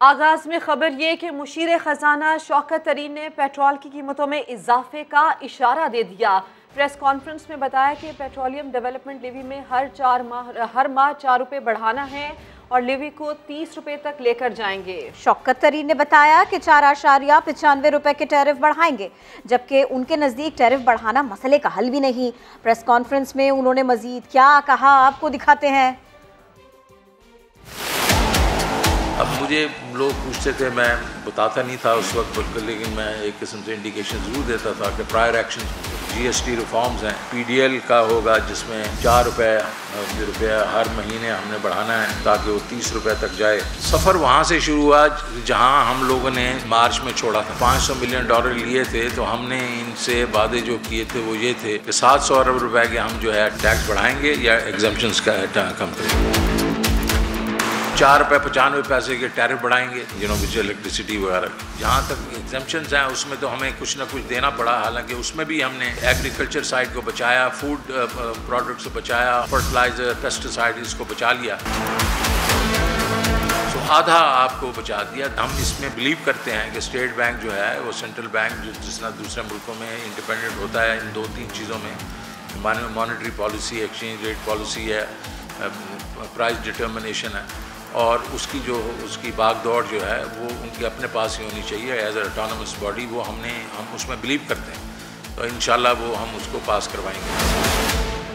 आगाज़ में खबर ये कि मुशीर ख़जाना शौकत तरीन ने पेट्रोल की कीमतों में इजाफे का इशारा दे दिया। प्रेस कॉन्फ्रेंस में बताया कि पेट्रोलियम डेवलपमेंट लिवी में हर चार माह, हर माह चार रुपये बढ़ाना है और लिवी को तीस रुपये तक लेकर जाएँगे। शौकत तरीन ने बताया कि चार आशारिया पचानवे रुपये के टैरिफ बढ़ाएँगे, जबकि उनके नज़दीक टैरिफ बढ़ाना मसले का हल भी नहीं। प्रेस कॉन्फ्रेंस में उन्होंने मजीद क्या कहा, आपको दिखाते हैं। मुझे लोग पूछते थे, मैं बताता नहीं था उस वक्त बिल्कुल, लेकिन मैं एक किस्म से इंडिकेशन ज़रूर देता था कि प्रायर एक्शन जीएसटी रिफॉर्म्स हैं। पीडीएल का होगा, जिसमें चार रुपये रुपया हर महीने हमने बढ़ाना है, ताकि वो तीस रुपये तक जाए। सफ़र वहाँ से शुरू हुआ, जहाँ हम लोगों ने मार्च में छोड़ा था। 500 मिलियन डॉलर लिए थे तो हमने इनसे वादे जो किए थे, वो ये थे कि सात सौ अरब रुपये के हम जो है टैक्स बढ़ाएँगे या एग्जामेशन का कम करेंगे। चार रुपये पचानवे पैसे के टैरिफ बढ़ाएँगे जिनों विच इलेक्ट्रिसिटी वगैरह। जहाँ तक एग्जामेशन हैं, उसमें तो हमें कुछ ना कुछ देना पड़ा, हालाँकि उसमें भी हमने एग्रीकल्चर साइड को बचाया फ़ूड प्रोडक्ट्स को बचाया फर्टिलाइज़र पेस्टिसाइड इसको बचा लिया। तो आधा आपको बचा दिया। हम इसमें बिलीव करते हैं कि स्टेट बैंक जो है, वो सेंट्रल बैंक जो जिस तरह दूसरे मुल्कों में इंडिपेंडेंट होता है, इन दो तीन चीज़ों में monetary policy exchange rate policy है प्राइस डिटर्मिनेशन है। और उसकी जो, उसकी बाग दौड़ जो है, वो उनके अपने पास ही होनी चाहिए एज ए अटोनमस बॉडी वो हमने, हम उसमें बिलीव करते हैं। तो इन वो हम उसको पास करवाएँगे।